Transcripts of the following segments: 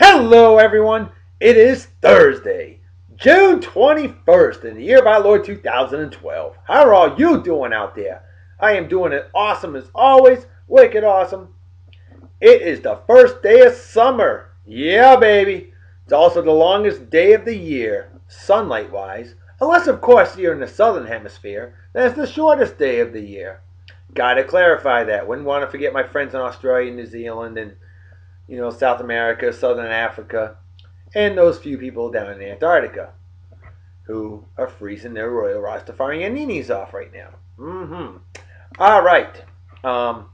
Hello, everyone. It is Thursday, June 21st, in the year of our Lord 2012. How are all you doing out there? I am doing it awesome as always, wicked awesome. It is the first day of summer. Yeah, baby. It's also the longest day of the year, sunlight wise. Unless, of course, you're in the southern hemisphere, that's the shortest day of the year. Gotta clarify that. Wouldn't want to forget my friends in Australia, and New Zealand, and you know, South America, Southern Africa, and those few people down in Antarctica who are freezing their Royal Rastafarian ninis off right now. Mm-hmm. All right. Um,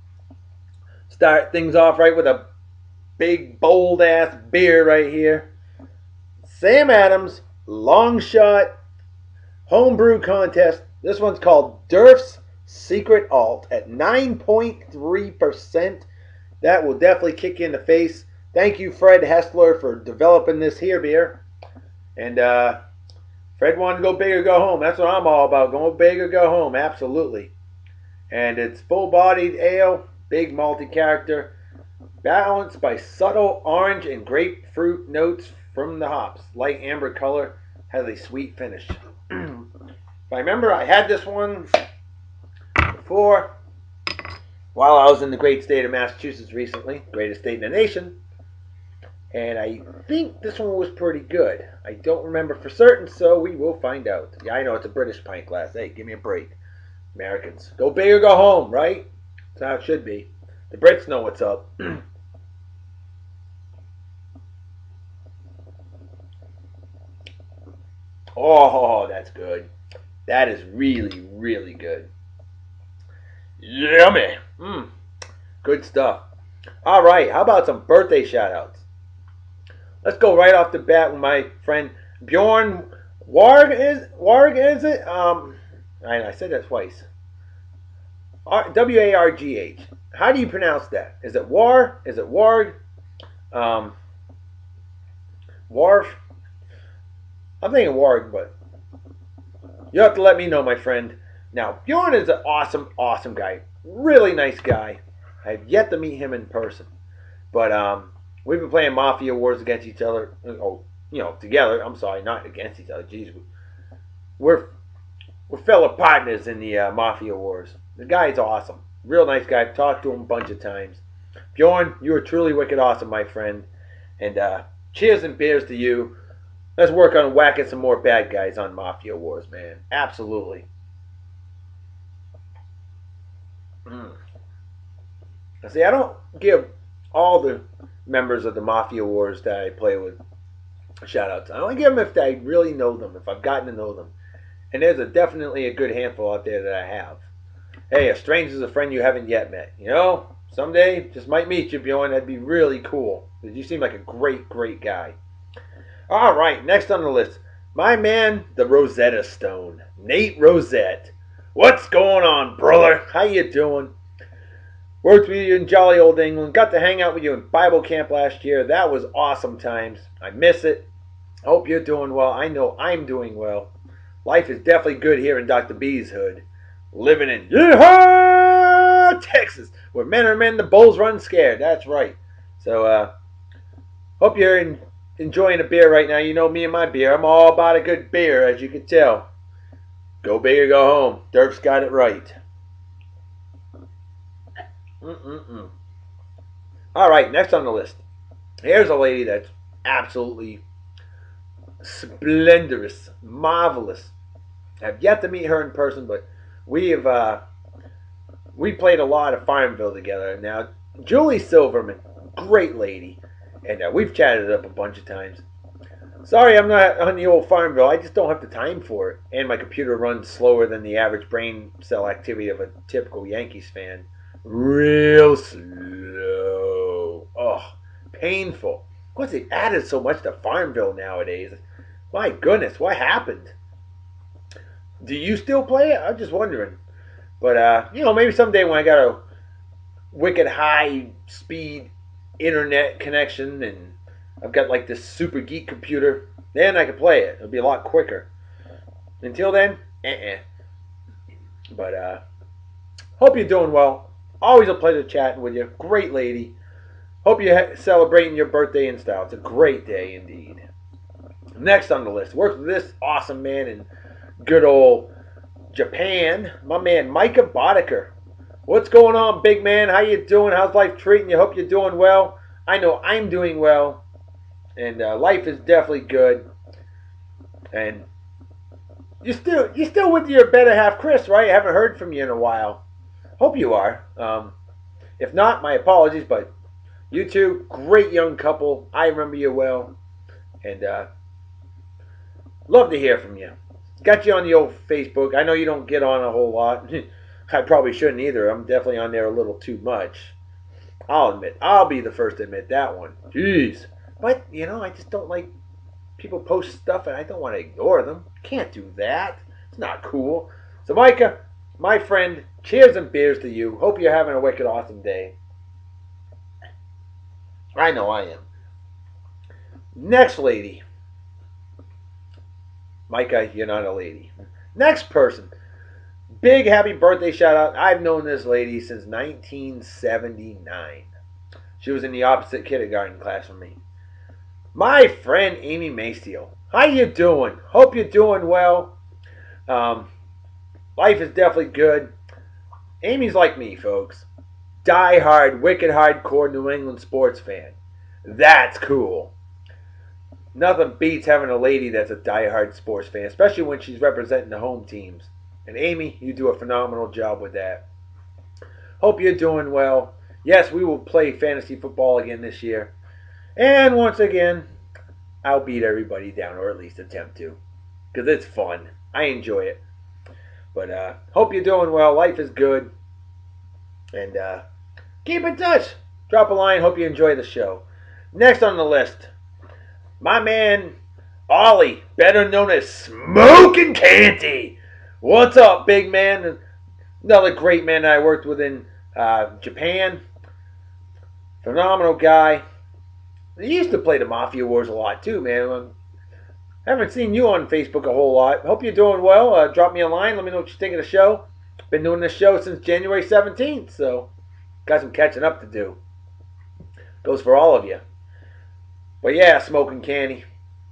start things off right with a big, bold ass beer right here. Sam Adams Long Shot Homebrew Contest. This one's called Derf's Secret Alt at 9.3%. That will definitely kick you in the face. Thank you, Fred Hessler, for developing this here beer. And uh, Fred wanted to go big or go home. That's what I'm all about. Going big or go home. Absolutely. And it's full-bodied ale, big malty character, balanced by subtle orange and grapefruit notes from the hops. Light amber color, has a sweet finish. if I remember, I had this one before while I was in the great state of Massachusetts recently, greatest state in the nation, and I think this one was pretty good. I don't remember for certain, so we will find out. Yeah, I know it's a British pint glass. Hey, give me a break. Americans, go big or go home, right? That's how it should be. The Brits know what's up. oh, that's good. That is really, really good. Yummy. Mmm. Good stuff. All right. How about some birthday shout outs? Let's go right off the bat with my friend Bjorn Warg is Warg is it? Um I, I said that twice. W A R G H. How do you pronounce that? Is it War? Is it Warg? Um Warf? I'm thinking Warg, but you have to let me know, my friend. Now, Bjorn is an awesome, awesome guy. Really nice guy. I've yet to meet him in person. But um, we've been playing Mafia Wars against each other. Oh, you know, together. I'm sorry, not against each other. Jeez. We're, we're fellow partners in the uh, Mafia Wars. The guy's awesome. Real nice guy. I've talked to him a bunch of times. Bjorn, you are truly wicked awesome, my friend. And uh, cheers and beers to you. Let's work on whacking some more bad guys on Mafia Wars, man. Absolutely. Mm. See, I don't give all the members of the Mafia Wars that I play with shout outs. I only give them if I really know them, if I've gotten to know them. And there's a definitely a good handful out there that I have. Hey, a stranger's a friend you haven't yet met. You know, someday just might meet you, Bjorn. That'd be really cool. You seem like a great, great guy. All right, next on the list, my man, the Rosetta Stone, Nate Rosette. What's going on, brother? How you doing? Worked with you in jolly old England. Got to hang out with you in Bible camp last year. That was awesome times. I miss it. Hope you're doing well. I know I'm doing well. Life is definitely good here in Dr. B's hood. Living in Yeehaw, Texas, where men are men, the bulls run scared. That's right. So, uh, hope you're in, enjoying a beer right now. You know me and my beer. I'm all about a good beer, as you can tell. Go big or go home. Dirk's got it right. Mm-mm-mm. All right, next on the list. Here's a lady that's absolutely splendorous, marvelous. I've yet to meet her in person, but we have uh, we played a lot of Farmville together. Now, Julie Silverman, great lady, and uh, we've chatted up a bunch of times. Sorry, I'm not on the old Farmville. I just don't have the time for it. And my computer runs slower than the average brain cell activity of a typical Yankees fan. Real slow. Oh, painful. What's they added so much to Farmville nowadays? My goodness, what happened? Do you still play it? I'm just wondering. But, uh, you know, maybe someday when I got a wicked high speed internet connection and I've got like this super geek computer. Then I can play it. It'll be a lot quicker. Until then, eh. But uh, hope you're doing well. Always a pleasure chatting with you. Great lady. Hope you're celebrating your birthday in style. It's a great day indeed. Next on the list, works with this awesome man in good old Japan, my man Micah Boddicker. What's going on, big man? How you doing? How's life treating you? Hope you're doing well. I know I'm doing well, and uh, life is definitely good. And you still you still with your better half, Chris, right? I haven't heard from you in a while. Hope you are. Um, if not, my apologies, but you two, great young couple. I remember you well, and uh, love to hear from you. Got you on the old Facebook. I know you don't get on a whole lot. I probably shouldn't either. I'm definitely on there a little too much. I'll admit. I'll be the first to admit that one. Jeez. But, you know, I just don't like people post stuff and I don't want to ignore them. Can't do that. It's not cool. So, Micah, my friend, cheers and beers to you. Hope you're having a wicked awesome day. I know I am. Next lady. Micah, you're not a lady. Next person. Big happy birthday shout out. I've known this lady since 1979. She was in the opposite kindergarten class from me. My friend Amy Maciel. How you doing? Hope you're doing well. Um, life is definitely good. Amy's like me, folks. Die hard, wicked hardcore New England sports fan. That's cool. Nothing beats having a lady that's a die-hard sports fan, especially when she's representing the home teams. And Amy, you do a phenomenal job with that. Hope you're doing well. Yes, we will play fantasy football again this year. And once again, I'll beat everybody down, or at least attempt to. Because it's fun. I enjoy it. But uh, hope you're doing well. Life is good. And uh, keep in touch. Drop a line. Hope you enjoy the show. Next on the list, my man Ollie, better known as Smoking Canty. What's up, big man? Another great man I worked with in uh, Japan. Phenomenal guy. He used to play the Mafia Wars a lot too, man. I haven't seen you on Facebook a whole lot. Hope you're doing well. Uh, drop me a line. Let me know what you think of the show. Been doing this show since January 17th, so got some catching up to do. Goes for all of you. But yeah, Smoking Canty,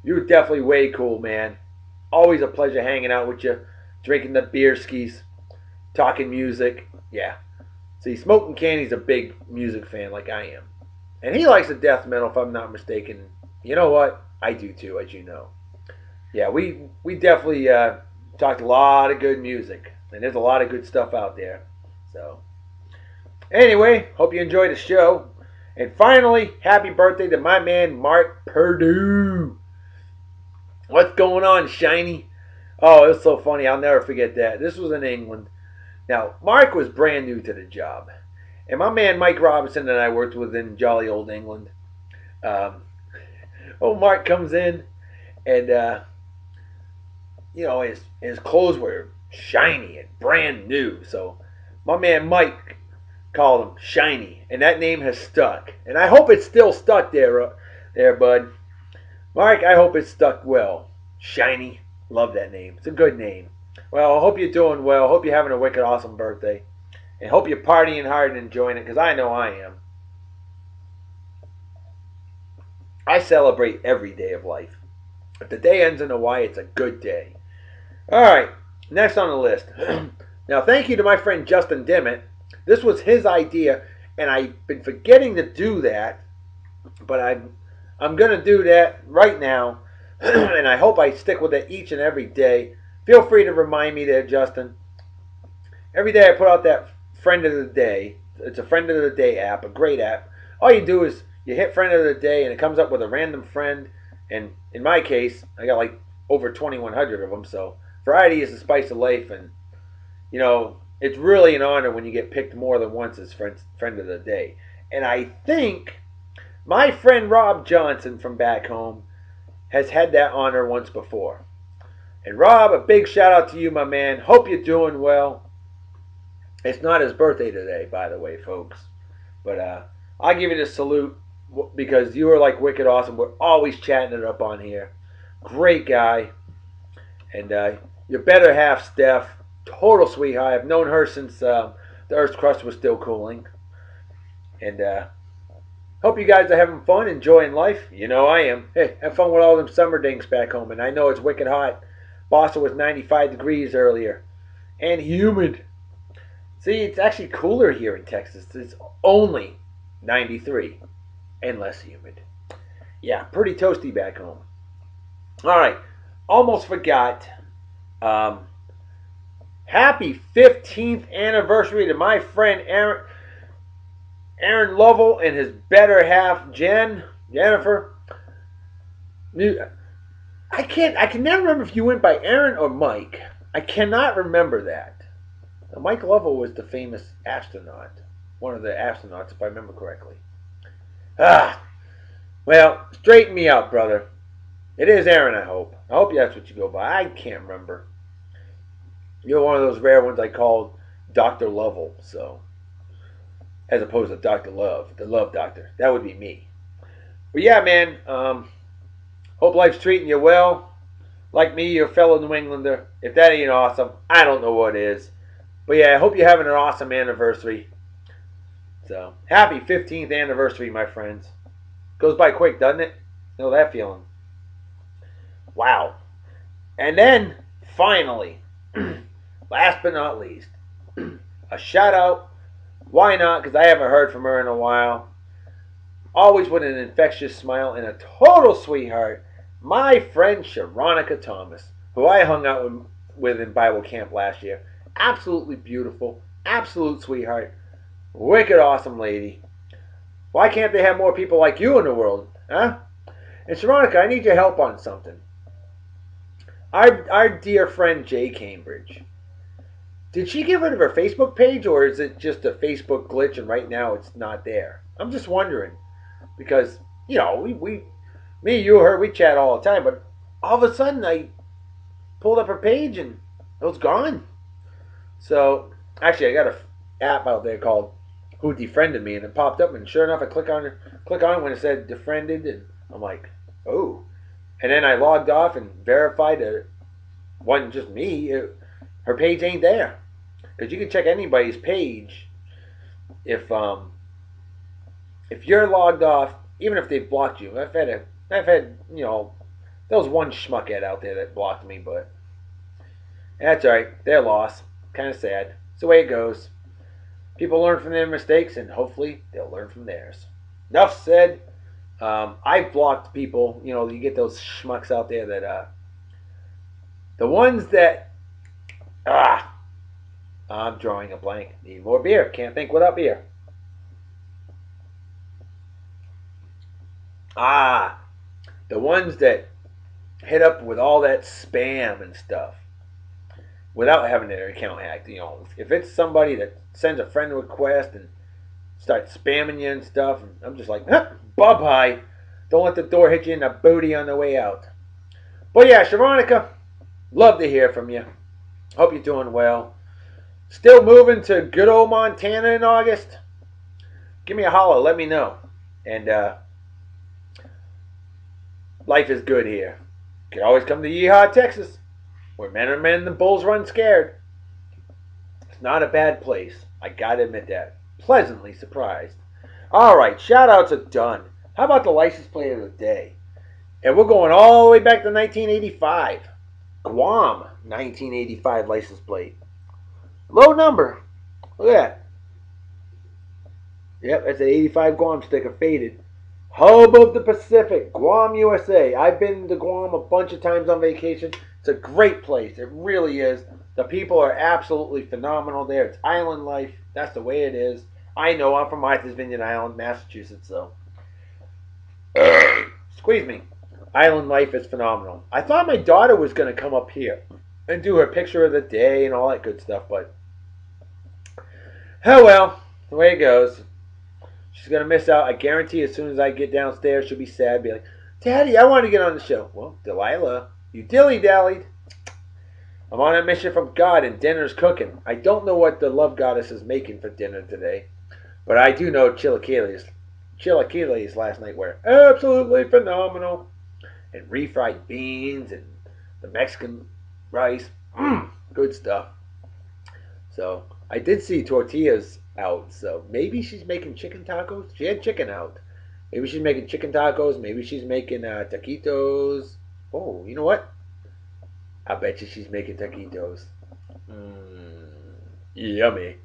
you're definitely way cool, man. Always a pleasure hanging out with you drinking the beer skis, talking music. Yeah. See, Smoking Canty's a big music fan like I am. And he likes the death metal, if I'm not mistaken. You know what? I do too, as you know. Yeah, we we definitely uh, talked a lot of good music, and there's a lot of good stuff out there. So, anyway, hope you enjoyed the show. And finally, happy birthday to my man Mark Purdue. What's going on, Shiny? Oh, it was so funny. I'll never forget that. This was in England. Now, Mark was brand new to the job. And my man Mike Robinson and I worked with in jolly old England. Um, Mark comes in and, uh, you know, his, his clothes were shiny and brand new. So my man Mike called him Shiny. And that name has stuck. And I hope it's still stuck there, uh, there, bud. Mark, I hope it's stuck well. Shiny. Love that name. It's a good name. Well, I hope you're doing well. Hope you're having a wicked awesome birthday. And hope you're partying hard and enjoying it because I know I am. I celebrate every day of life. If the day ends in a Y, it's a good day. All right, next on the list. now, thank you to my friend Justin Dimmitt. This was his idea, and I've been forgetting to do that, but I'm I'm gonna do that right now and I hope I stick with it each and every day. Feel free to remind me there, Justin. Every day I put out that friend of the day. It's a friend of the day app, a great app. All you do is you hit friend of the day and it comes up with a random friend. And in my case, I got like over 2,100 of them. So variety is the spice of life. And, you know, it's really an honor when you get picked more than once as friend, friend of the day. And I think my friend Rob Johnson from back home has had that honor once before. And Rob, a big shout out to you, my man. Hope you're doing well. It's not his birthday today, by the way, folks. But uh, I'll give you the salute because you are like wicked awesome. We're always chatting it up on here. Great guy. And uh, your better half, Steph. Total sweetheart. I've known her since uh, the Earth's crust was still cooling. And uh, Hope you guys are having fun, enjoying life. You know I am. Hey, have fun with all them summer dinks back home. And I know it's wicked hot. Boston was 95 degrees earlier. And humid. See, it's actually cooler here in Texas. It's only 93 and less humid. Yeah, pretty toasty back home. All right, almost forgot. Um, happy 15th anniversary to my friend Aaron, Aaron Lovell and his better half Jen Jennifer. I can't. I can never remember if you went by Aaron or Mike. I cannot remember that. Now, Mike Lovell was the famous astronaut, one of the astronauts, if I remember correctly. Ah, well, straighten me out, brother. It is Aaron, I hope. I hope that's what you go by. I can't remember. You're one of those rare ones I called Dr. Lovell, so. As opposed to Dr. Love, the Love Doctor. That would be me. But yeah, man, um, hope life's treating you well. Like me, you're a fellow New Englander. If that ain't awesome, I don't know what is. But yeah, I hope you're having an awesome anniversary. So, happy 15th anniversary, my friends. Goes by quick, doesn't it? You know that feeling. Wow. And then, finally, last but not least, a shout out. Why not? Because I haven't heard from her in a while. Always with an infectious smile and a total sweetheart. My friend Sharonica Thomas, who I hung out with, with in Bible camp last year. Absolutely beautiful. Absolute sweetheart. Wicked awesome lady. Why can't they have more people like you in the world, huh? And Sharonica, I need your help on something. Our, our dear friend Jay Cambridge. Did she get rid of her Facebook page or is it just a Facebook glitch and right now it's not there? I'm just wondering. Because, you know, we, we me, you, her, we chat all the time, but all of a sudden I pulled up her page and it was gone. So, actually, I got a app out there called Who Defriended Me, and it popped up, and sure enough, I click on it, click on it when it said defriended, and I'm like, oh, and then I logged off and verified that it wasn't just me. It, her page ain't there. Because you can check anybody's page if um if you're logged off, even if they've blocked you. I've had a I've had, you know, there was one schmuckhead out there that blocked me, but that's alright. Their loss. Kind of sad. It's the way it goes. People learn from their mistakes, and hopefully they'll learn from theirs. Enough said. Um, I've blocked people. You know, you get those schmucks out there that, uh, the ones that, ah, I'm drawing a blank. Need more beer. Can't think without beer. Ah, the ones that hit up with all that spam and stuff without having their account hacked. You know, if it's somebody that sends a friend request and starts spamming you and stuff, and I'm just like, huh, bye bye. Don't let the door hit you in the booty on the way out. But yeah, Sharonica, love to hear from you. Hope you're doing well. Still moving to good old Montana in August? Give me a holler. Let me know. And uh, life is good here. You can always come to Yeehaw, Texas, where men are men the bulls run scared. It's not a bad place. I gotta admit that. Pleasantly surprised. All right, shout outs are done. How about the license plate of the day? And we're going all the way back to 1985. Guam, 1985 license plate. Low number. Look at that. Yep, that's an 85 Guam sticker faded. Hub of the Pacific, Guam, USA. I've been to Guam a bunch of times on vacation. It's a great place. It really is. The people are absolutely phenomenal there. It's island life. That's the way it is. I know I'm from Martha's Vineyard Island, Massachusetts, so. Squeeze me. Island life is phenomenal. I thought my daughter was going to come up here and do her picture of the day and all that good stuff, but. Oh well, the way it goes. She's going to miss out. I guarantee as soon as I get downstairs, she'll be sad. Be like, Daddy, I want to get on the show. Well, Delilah, you dilly dallied. I'm on a mission from God and dinner's cooking. I don't know what the love goddess is making for dinner today, but I do know chilaquiles. Chilaquiles last night were absolutely phenomenal. And refried beans and the Mexican rice. Mm, good stuff. So I did see tortillas out, so maybe she's making chicken tacos. She had chicken out. Maybe she's making chicken tacos. Maybe she's making uh, taquitos. Oh, you know what? I bet you she's making taquitos. Mm, yummy.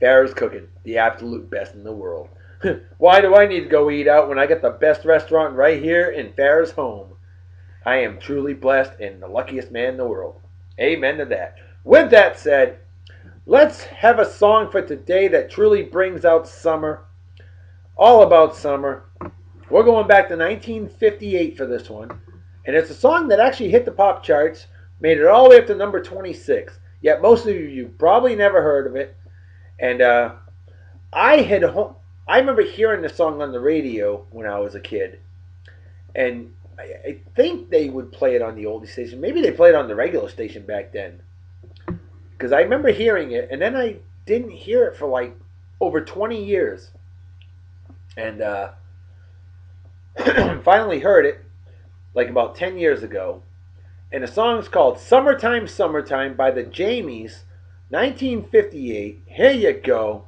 Farrah's cooking, the absolute best in the world. Why do I need to go eat out when I get the best restaurant right here in Farrah's home? I am truly blessed and the luckiest man in the world. Amen to that. With that said, let's have a song for today that truly brings out summer. All about summer. We're going back to 1958 for this one. And it's a song that actually hit the pop charts, made it all the way up to number 26. Yet most of you probably never heard of it. And uh, I had I remember hearing the song on the radio when I was a kid, and I, I think they would play it on the oldie station. Maybe they played it on the regular station back then, because I remember hearing it, and then I didn't hear it for like over 20 years, and uh, finally heard it like about 10 years ago. And the song's called Summertime, Summertime by the Jamies, 1958. Here you go.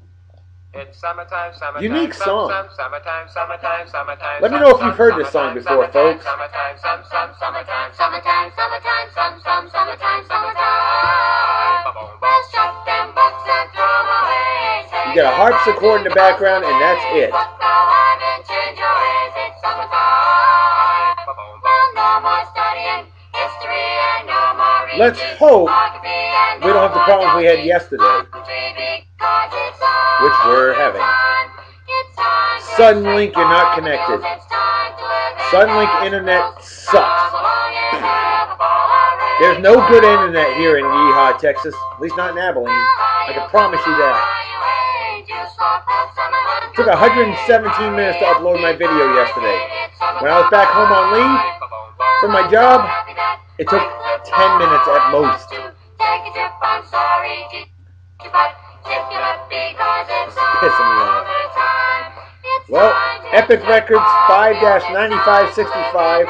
It's summertime, summertime, Unique song. summertime, summertime, summertime. Let me know if you've heard this song before, folks. Summertime, some, summertime, summertime, summertime, some, some, summertime, summertime. Well, shut them books and throw away. You got a harpsichord in the background, and that's it. Let's hope we don't have the problems we had yesterday, which we're having. Suddenlink, you're not connected. Suddenlink internet sucks. There's no good internet here in Yeehaw, Texas. At least not in Abilene. I can promise you that. It took 117 minutes to upload my video yesterday. When I was back home on leave from my job, it took 10 minutes at most. It's pissing me off. Well, Epic Records 5-9565.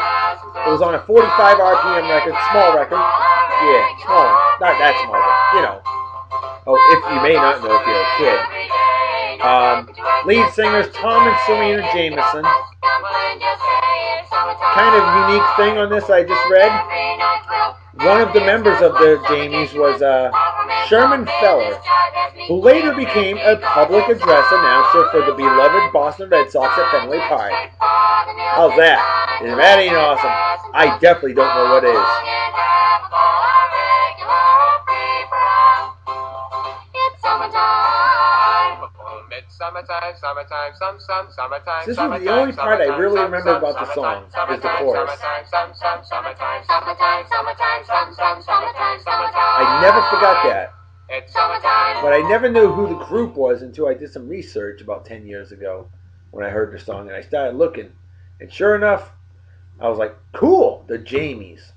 It was on a 45 RPM record, small record. Yeah, small. Not that small, but you know. Oh, if you may not know if you're a kid. Um, lead singers Tom and Serena Jameson. Kind of unique thing on this I just read. One of the members of the Jamies was uh, Sherman Feller, who later became a public address announcer for the beloved Boston Red Sox at Fenway Park. How's that? If that ain't awesome, I definitely don't know what is. Summertime, summertime, some, some, summertime. This is the only part I really remember about the song, is the chorus. I never forgot that. It's summertime. But I never knew who the group was until I did some research about 10 years ago when I heard the song and I started looking. And sure enough, I was like, cool, the Jamies.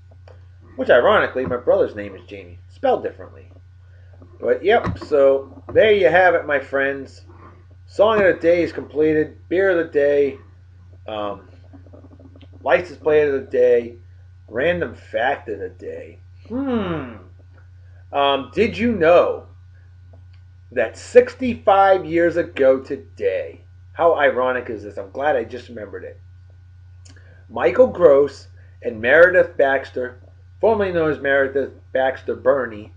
Which ironically, my brother's name is Jamie, spelled differently. But yep, so there you have it, my friends. Song of the day is completed. Beer of the day. Um, license plate of the day. Random fact of the day. Hmm. Um, did you know that 65 years ago today, how ironic is this? I'm glad I just remembered it. Michael Gross and Meredith Baxter, formerly known as Meredith Baxter Birney.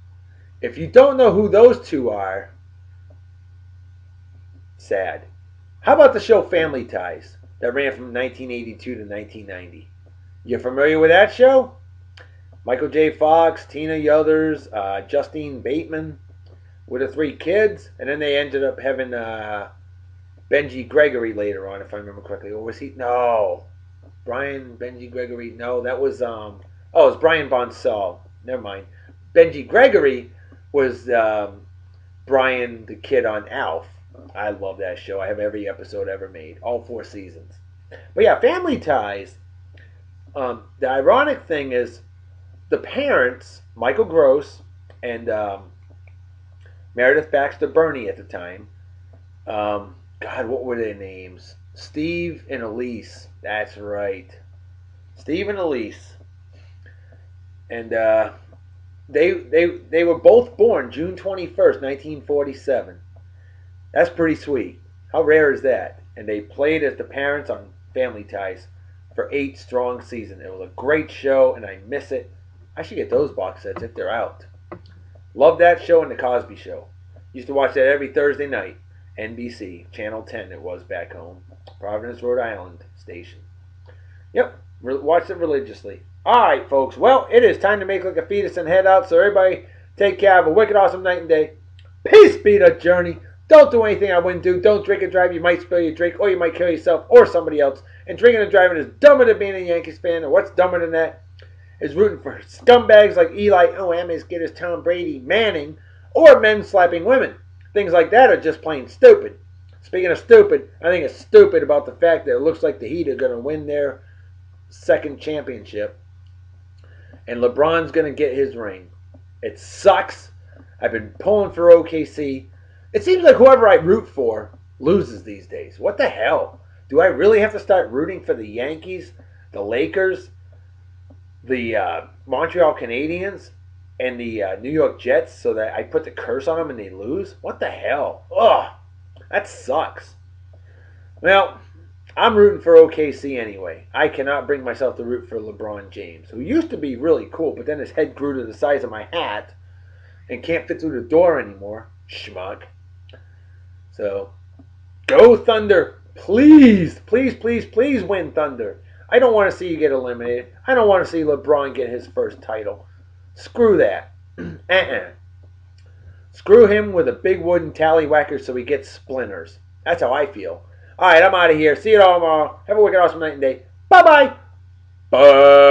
If you don't know who those two are, sad. How about the show Family Ties that ran from 1982 to 1990? You familiar with that show? Michael J. Fox, Tina Yothers, uh, Justine Bateman with the three kids, and then they ended up having uh, Benji Gregory later on, if I remember correctly. Or was he? No, Brian Benji Gregory. No, that was um. Oh, it was Brian Bonsall. Never mind. Benji Gregory was um, Brian the kid on Alf. I love that show. I have every episode ever made, all four seasons. But yeah, Family Ties. Um, the ironic thing is, the parents, Michael Gross and um, Meredith Baxter Birney at the time. Um, God, what were their names? Steve and Elise. That's right. Steve and Elise. And uh, they they they were both born June twenty first, nineteen forty seven. That's pretty sweet. How rare is that? and they played as the parents on Family Ties for eight strong seasons. It was a great show, and I miss it. I should get those box sets if they're out. Love that show and the Cosby Show. Used to watch that every Thursday night. NBC, Channel 10 it was back home. Providence, Rhode Island station. Yep, re- watched it religiously. All right, folks. Well, it is time to make like a fetus and head out. So everybody, take care. Have a wicked awesome night and day. Peace be the journey. Don't do anything I wouldn't do. Don't drink and drive. You might spill your drink, or you might kill yourself or somebody else. And drinking and driving is dumber than being a Yankees fan. And what's dumber than that is rooting for scumbags like Eli, I'm as good as Tom Brady, Manning, or men slapping women. Things like that are just plain stupid. Speaking of stupid, I think it's stupid about the fact that it looks like the Heat are going to win their second championship. And LeBron's going to get his ring. It sucks. I've been pulling for OKC. It seems like whoever I root for loses these days. What the hell? Do I really have to start rooting for the Yankees, the Lakers, the uh, Montreal Canadiens, and the uh, New York Jets so that I put the curse on them and they lose? What the hell? Ugh, that sucks. Well, I'm rooting for OKC anyway. I cannot bring myself to root for LeBron James, who used to be really cool, but then his head grew to the size of my hat and can't fit through the door anymore. Schmuck. So, go Thunder. Please, please, please, please win Thunder. I don't want to see you get eliminated. I don't want to see LeBron get his first title. Screw that. uh-uh. Screw him with a big wooden tallywhacker so he gets splinters. That's how I feel. All right, I'm out of here. See you all tomorrow. Have a wicked awesome night and day. Bye-bye. Bye.